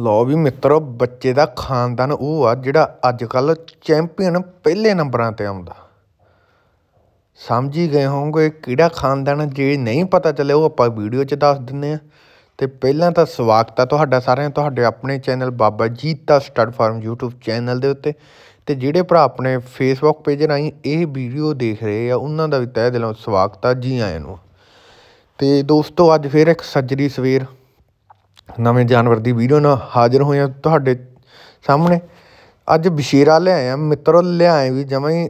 ਲਓ ਵੀ ਮਿੱਤਰੋ, ਬੱਚੇ ਦਾ ਖਾਨਦਾਨ ਉਹ ਆ ਜਿਹੜਾ ਅੱਜ ਕੱਲ ਚੈਂਪੀਅਨ ਪਹਿਲੇ ਨੰਬਰਾਂ ਤੇ ਆਉਂਦਾ। ਸਮਝ ਹੀ ਗਏ ਹੋਵੋਗੇ ਕਿਹੜਾ ਖਾਨਦਾਨ, ਜੇ ਨਹੀਂ ਪਤਾ ਚੱਲਿਆ ਉਹ ਆਪਾਂ ਵੀਡੀਓ 'ਚ ਦੱਸ ਦਿੰਨੇ ਆ ਤੇ ਪਹਿਲਾਂ ਤਾਂ ਸਵਾਗਤ ਆ ਤੁਹਾਡਾ ਸਾਰਿਆਂ, ਤੁਹਾਡੇ ਆਪਣੇ channel Baba Jeeta stud farm YouTube channel ਦੇ ਉੱਤੇ। ਤੇ ਜਿਹੜੇ ਭਰਾ ਆਪਣੇ ਫੇਸਬੁੱਕ ਪੇਜ ਰਾਹੀਂ ਇਹ ਵੀਡੀਓ ਦੇਖ ਰਹੇ ਆ, ਉਹਨਾਂ ਦਾ ਵੀ ਤਹਿ ਦਿਲੋਂ ਸਵਾਗਤ ਆ ਜੀ ਆਇਆਂ ਨੂੰ। ਤੇ ਦੋਸਤੋ, ਅੱਜ ਫਿਰ ਇੱਕ ਸੱਜਰੀ ਸਵੇਰ ਨਵੇਂ ਜਾਨਵਰ ਦੀ ਵੀਡੀਓ ਨਾਲ ਹਾਜ਼ਰ ਹੋਏ ਹਾਂ ਤੁਹਾਡੇ ਸਾਹਮਣੇ। ਅੱਜ ਬਸ਼ੀਰਾ ਲਿਆਇਆ ਆ ਮਿੱਤਰੋ ਲਿਆਏ ਵੀ ਜਮਾਂ ਹੀ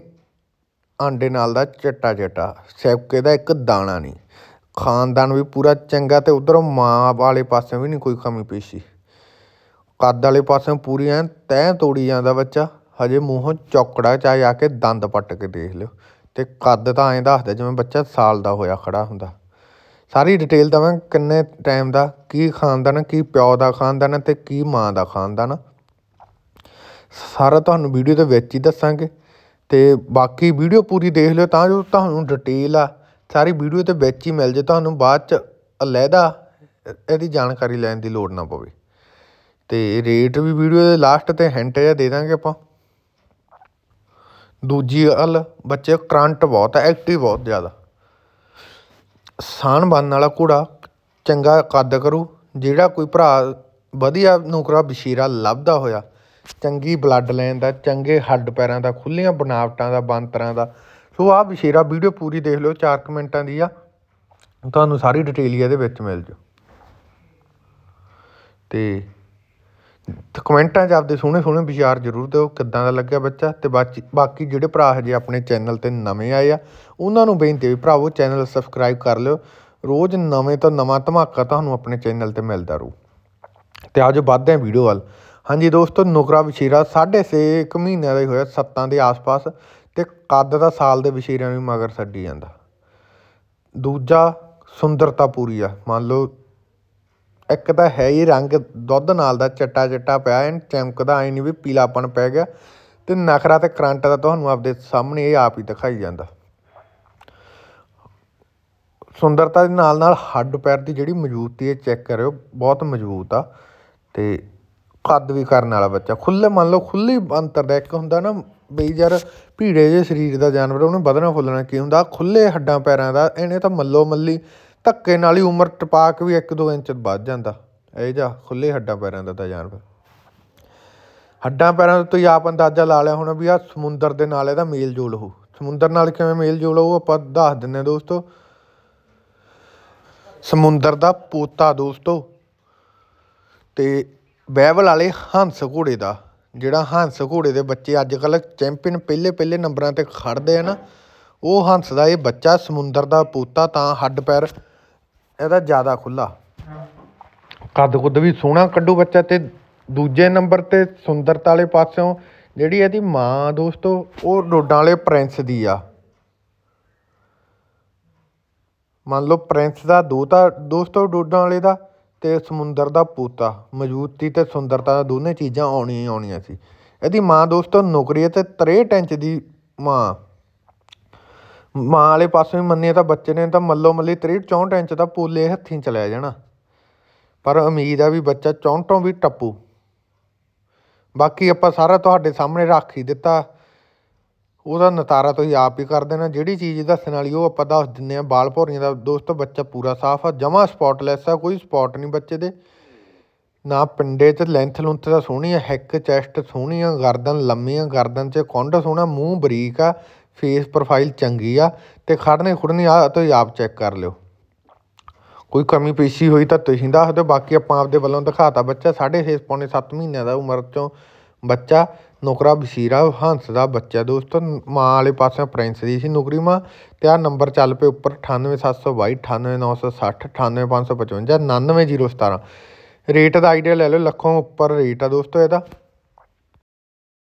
ਆਂਡੇ ਨਾਲ ਦਾ ਚਿੱਟਾ ਚਿੱਟਾ, ਸੈਬਕੇ ਦਾ ਇੱਕ ਦਾਣਾ ਨਹੀਂ। ਖਾਨਦਾਨ ਵੀ ਪੂਰਾ ਚੰਗਾ ਤੇ ਉਧਰੋਂ ਮਾਂ ਵਾਲੇ ਪਾਸੇ ਵੀ ਨਹੀਂ ਕੋਈ ਕਮੀ ਪੇਸ਼ੀ। ਕੱਦ ਵਾਲੇ ਪਾਸੇ ਪੂਰੀ ਐ ਤੈਂ ਤੋੜੀ ਜਾਂਦਾ ਬੱਚਾ, ਹਜੇ ਮੂੰਹੋਂ ਚੌਕੜਾ ਚ ਆ ਕੇ ਦੰਦ ਪੱਟ ਕੇ ਦੇਖ ਲਿਓ। ਤੇ ਕੱਦ ਤਾਂ ਐਂ ਦੱਸਦਾ ਜਿਵੇਂ ਬੱਚਾ ਸਾਲ ਦਾ ਹੋਇਆ ਖੜਾ ਹੁੰਦਾ। ਸਾਰੀ ਡਿਟੇਲ ਦਵਾਂ ਕਿੰਨੇ ਟਾਈਮ ਦਾ, ਕੀ ਖਾਨਦਾਨ, ਕੀ ਪਿਓ ਦਾ ਖਾਨਦਾਨ ਹੈ ਤੇ ਕੀ ਮਾਂ ਦਾ ਖਾਨਦਾਨ। ਸਾਰਾ ਤੁਹਾਨੂੰ ਵੀਡੀਓ ਦੇ ਵਿੱਚ ਹੀ ਦੱਸਾਂਗੇ। ਤੇ ਬਾਕੀ ਵੀਡੀਓ ਪੂਰੀ ਦੇਖ ਲਿਓ, ਤਾਂ ਜੋ ਤੁਹਾਨੂੰ ਡਿਟੇਲ ਆ, ਸਾਰੀ ਵੀਡੀਓ ਦੇ ਵਿੱਚ ਹੀ ਮਿਲ ਜੇ, ਤੁਹਾਨੂੰ ਬਾਅਦ ਚ ਅਲੱਗਾ ਇਹਦੀ ਜਾਣਕਾਰੀ ਲੈਣ ਦੀ ਲੋੜ ਨਾ ਪਵੇ। ਤੇ ਰੇਟ ਵੀ ਵੀਡੀਓ ਦੇ ਲਾਸਟ ਤੇ ਹਿੰਟ ਜਿਹਾ ਦੇ ਦਾਂਗੇ ਆਪਾਂ। ਦੂਜੀ ਗੱਲ, ਬੱਚੇ ਕਰੰਟ ਬਹੁਤ ਹੈ ਐਕਟਿਵ ਬਹੁਤ ਜ਼ਿਆਦਾ। ਸਾਨ ਬਣਨ ਵਾਲਾ ਘੋੜਾ ਚੰਗਾ ਕੱਦ ਕਰੂ, ਜਿਹੜਾ ਕੋਈ ਭਰਾ ਵਧੀਆ ਨੁਕਰਾ ਬਸ਼ੀਰਾ ਲੱਭਦਾ ਹੋਇਆ, ਚੰਗੀ ਬਲੱਡ ਲਾਈਨ ਦਾ, ਚੰਗੇ ਹੱਡ ਪੈਰਾਂ ਦਾ, ਖੁੱਲ੍ਹੀਆਂ ਬਣਾਵਟਾਂ ਦਾ ਬਣਤਰਾਂ ਦਾ। ਸੋ ਆਹ ਬਸ਼ੀਰਾ ਵੀਡੀਓ ਪੂਰੀ ਦੇਖ ਲਿਓ 4 ਮਿੰਟਾਂ ਦੀ ਆ। ਤੁਹਾਨੂੰ ਸਾਰੀ ਡਿਟੇਲ ਇਹਦੇ ਵਿੱਚ ਮਿਲ ਜੂ। ਤੇ ਕਮੈਂਟਾਂ 'ਚ ਆਪਦੇ ਸੋਹਣੇ ਸੋਹਣੇ ਵਿਚਾਰ ਜ਼ਰੂਰ ਦਿਓ, ਕਿੱਦਾਂ ਦਾ ਲੱਗਿਆ ਬੱਚਾ? ਤੇ ਬਾਕੀ ਬਾਕੀ ਜਿਹੜੇ ਭਰਾ ਹਜੇ ਆਪਣੇ ਚੈਨਲ ਤੇ ਨਵੇਂ ਆਏ ਆ, ਉਹਨਾਂ ਨੂੰ ਬੇਨਤੀ ਵੀ ਭਰਾਵੋ, ਚੈਨਲ ਸਬਸਕ੍ਰਾਈਬ ਕਰ ਲਿਓ। ਰੋਜ਼ ਨਵੇਂ ਤੋਂ ਨਵਾਂ ਧਮਾਕਾ ਤੁਹਾਨੂੰ ਆਪਣੇ ਚੈਨਲ ਤੇ ਮਿਲਦਾ ਰਹੂ ਤੇ ਅੱਜ ਵੱਧਦੇ ਆ ਵੀਡੀਓ ਵੱਲ। ਹਾਂਜੀ ਦੋਸਤੋ, ਨੁਕਰਾ ਵਿਸ਼ੇਰਾ 6.5 ਇੱਕ ਮਹੀਨਿਆਂ ਦਾ ਹੀ ਹੋਇਆ, ਸੱਤਾਂ ਦੇ ਆਸ-ਪਾਸ। ਤੇ ਕੱਦ ਦਾ ਸਾਲ ਦੇ ਵਿਸ਼ੇਰਿਆਂ ਨੂੰ ਮਗਰ ਛੱਡੀ ਜਾਂਦਾ। ਦੂਜਾ ਸੁੰਦਰਤਾ ਪੂਰੀ ਆ, ਮੰਨ ਲਓ ਇੱਕ ਤਾਂ ਹੈ ਹੀ ਰੰਗ, ਦੁੱਧ ਨਾਲ ਦਾ ਚਿੱਟਾ ਚਿੱਟਾ ਪਿਆ ਐਨ ਚਮਕਦਾ ਐ ਨਹੀਂ ਵੀ ਪੀਲਾਪਣ ਪੈ ਗਿਆ। ਤੇ ਨਖਰਾ ਤੇ ਕਰੰਟ ਦਾ ਤੁਹਾਨੂੰ ਆਪਦੇ ਸਾਹਮਣੇ ਇਹ ਆਪ ਹੀ ਦਿਖਾਈ ਜਾਂਦਾ। ਸੁੰਦਰਤਾ ਦੇ ਨਾਲ ਨਾਲ ਹੱਡ ਪੈਰ ਦੀ ਜਿਹੜੀ ਮਜ਼ਬੂਤੀ ਇਹ ਚੈੱਕ ਕਰਿਓ, ਬਹੁਤ ਮਜ਼ਬੂਤ ਆ। ਤੇ ਕੱਦ ਵੀ ਕਰਨ ਵਾਲਾ ਬੱਚਾ। ਖੁੱਲੇ ਮੰਨ ਲਓ ਖੁੱਲੀ ਅੰਤਰ ਦਾ ਇੱਕ ਹੁੰਦਾ ਨਾ, ਬਈ ਯਾਰ ਭੀੜੇ ਜੇ ਸਰੀਰ ਦਾ ਜਾਨਵਰ, ਉਹਨੂੰ ਵਧਣਾ ਫੁੱਲਣਾ ਕੀ ਹੁੰਦਾ? ਖੁੱਲੇ ਹੱਡਾਂ ਪੈਰਾਂ ਦਾ, ਇਹਨੇ ਤਾਂ ਮੱਲੋ ਮੱਲੀ ਧੱਕੇ ਨਾਲ ਹੀ ਉਮਰ ਟਪਾ ਕੇ ਵੀ 1-2 ਇੰਚ ਵੱਧ ਜਾਂਦਾ। ਇਹ ਜਾ ਖੁੱਲੇ ਹੱਡਾਂ ਪੈਰਾਂ ਦਾ ਤਾਂ ਜਾਨਵਰ। ਹੱਡਾਂ ਪੈਰਾਂ ਤੋਂ ਤੁਸੀਂ ਆਪ ਅੰਦਾਜ਼ਾ ਲਾ ਲਿਆ ਹੋਣਾ ਵੀ ਆ ਸਮੁੰਦਰ ਦੇ ਨਾਲ ਇਹਦਾ ਮੇਲ ਜੋਲ ਹੋ ਸਮੁੰਦਰ ਨਾਲ ਕਿਵੇਂ ਮੇਲ ਜੋਲ ਹੋ ਆਪਾਂ ਦੱਸ ਦਿੰਨੇ ਦੋਸਤੋ। ਸਮੁੰਦਰ ਦਾ ਪੋਤਾ ਦੋਸਤੋ। ਤੇ ਬਹਿਵਲ ਵਾਲੇ ਹੰਸ ਘੋੜੇ ਦਾ, ਜਿਹੜਾ ਹੰਸ ਘੋੜੇ ਦੇ ਬੱਚੇ ਅੱਜ ਕੱਲ ਚੈਂਪੀਅਨ ਪਹਿਲੇ ਪਹਿਲੇ ਨੰਬਰਾਂ ਤੇ ਖੜਦੇ ਆ ਨਾ, ਉਹ ਹੰਸ ਦਾ ਇਹ ਬੱਚਾ ਸਮੁੰਦਰ ਦਾ ਪੋਤਾ ਤਾਂ ਹੱਡ ਪੈਰ ਇਹਦਾ ਜ਼ਿਆਦਾ ਖੁੱਲਾ ਕੱਦ ਕੁੱਦ ਵੀ ਸੋਹਣਾ ਕੱਢੂ ਬੱਚਾ ਤੇ ਦੂਜੇ ਨੰਬਰ ਤੇ ਸੁੰਦਰਤਾ ਵਾਲੇ ਪਾਸਿਓਂ ਜਿਹੜੀ ਇਹਦੀ ਮਾਂ ਦੋਸਤੋ, ਉਹ ਡੋਡਾਂ ਵਾਲੇ ਪ੍ਰਿੰਸ ਦੀ ਆ। ਮੰਨ ਲਓ ਪ੍ਰਿੰਸ ਦਾ ਦੋਤਾ ਦੋਸਤੋ ਡੋਡਾਂ ਵਾਲੇ ਦਾ ਤੇ ਸਮੁੰਦਰ ਦਾ ਪੋਤਾ ਮਜ਼ਬੂਤੀ ਤੇ ਸੁੰਦਰਤਾ ਦੋਨੇ ਚੀਜ਼ਾਂ ਆਉਣੀਆਂ ਹੀ ਆਉਣੀਆਂ ਸੀ। ਇਹਦੀ ਮਾਂ ਦੋਸਤੋ ਨੌਕਰੀ ਤੇ 63 ਇੰਚ ਦੀ ਮਾਂ। ਮਾਂ ਵਾਲੇ ਪਾਸੇ ਵੀ ਮੰਨੀਏ ਤਾਂ ਬੱਚੇ ਨੇ ਤਾਂ ਮੱਲੋ ਮੱਲੀ 63 64 ਇੰਚ ਦਾ ਪੋਲੇ ਹੱਥੀਂ ਚਲਿਆ ਜਾਣਾ। ਪਰ ਉਮੀਦ ਆ ਵੀ ਬੱਚਾ 64 ਵੀ ਟੱਪੂ। ਬਾਕੀ ਆਪਾਂ ਸਾਰਾ ਤੁਹਾਡੇ ਸਾਹਮਣੇ ਰੱਖ ਹੀ ਦਿੱਤਾ। ਉਹਦਾ ਨਤਾਰਾ ਤੁਸੀਂ ਆਪ ਹੀ ਕਰ ਦੇਣਾ। ਜਿਹੜੀ ਚੀਜ਼ ਦੱਸਣ ਵਾਲੀ ਉਹ ਆਪਾਂ ਦੱਸ ਦਿੰਨੇ ਆ ਬਾਲ ਭੌਰੀਆਂ ਦਾ ਦੋਸਤੋ, ਬੱਚਾ ਪੂਰਾ ਸਾਫ਼ ਆ। ਜਮਾ ਸਪੌਟਲੈਸ ਆ, ਕੋਈ ਸਪੌਟ ਨਹੀਂ ਬੱਚੇ ਦੇ। ਨਾ ਪਿੰਡੇ ਤੇ ਲੈਂਥ ਲੁੰਥ ਦਾ ਸੋਹਣੀ ਆ, ਹੈਕ, ਚੈਸਟ ਸੋਹਣੀ ਆ, ਗਰਦਨ ਲੰਮੀ ਆ, ਗਰਦਨ 'ਚ ਕੁੰਡ ਸੋਹਣਾ, ਮੂੰਹ ਬਰੀਕ ਆ। ਫੇਸ ਪ੍ਰੋਫਾਈਲ ਚੰਗੀ ਆ ਤੇ ਖੜਨੇ ਖੁੜਨੀ ਆ, ਤੁਸੀਂ ਆਪ ਚੈੱਕ ਕਰ ਲਿਓ। ਕੋਈ ਕਮੀ ਪੇਸ਼ੀ ਹੋਈ ਤਾਂ ਤੁਸੀਂ ਦੱਸ ਦਿਓ, ਬਾਕੀ ਆਪਾਂ ਆਪਦੇ ਵੱਲੋਂ ਦਿਖਾਤਾ ਬੱਚਾ 6.5 ਪੌਣੇ 7 ਮਹੀਨਿਆਂ ਦਾ ਉਮਰ ਚੋਂ ਬੱਚਾ, ਨੌਕਰਾ ਬਸ਼ੀਰਾ, ਹੰਸ ਦਾ ਬੱਚਾ ਦੋਸਤੋ, ਮਾਂ ਵਾਲੇ ਪਾਸੇ ਪ੍ਰਿੰਸ ਦੀ ਸੀ ਨੌਕਰੀ ਮਾਂ ਤੇ ਆ ਨੰਬਰ ਚੱਲ ਪਏ ਉੱਪਰ 98722 98960 98555 99017 ਰੇਟ ਦਾ ਆਈਡੀਆ ਲੈ ਲਓ, ਲੱਖੋਂ ਉੱਪਰ ਰੇਟ ਆ ਦੋਸਤੋ ਇਹਦਾ।